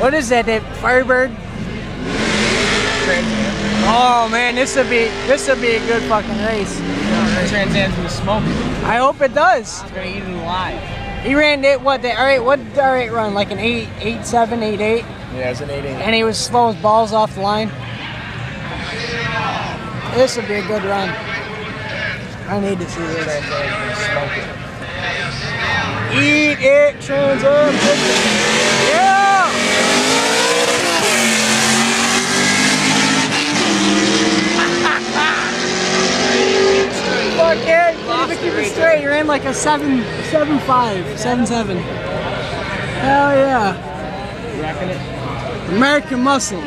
What is that? That Firebird? Oh man, this would be this would be a good fucking race. Trans Am's gonna smoke it. I hope it does. It's gonna eat it alive. He ran it what the R8 what did the R8 run like an eight eight seven eight eight Yeah, it's an 8 8. and he was slow as balls off the line. This would be a good run. I need to see this. Trans Am's gonna smoke it. Eat it, Trans Am. Yeah. Yeah, you can't even keep it straight. You're in like a seven, seven five, seven seven. Hell yeah. It. American muscle.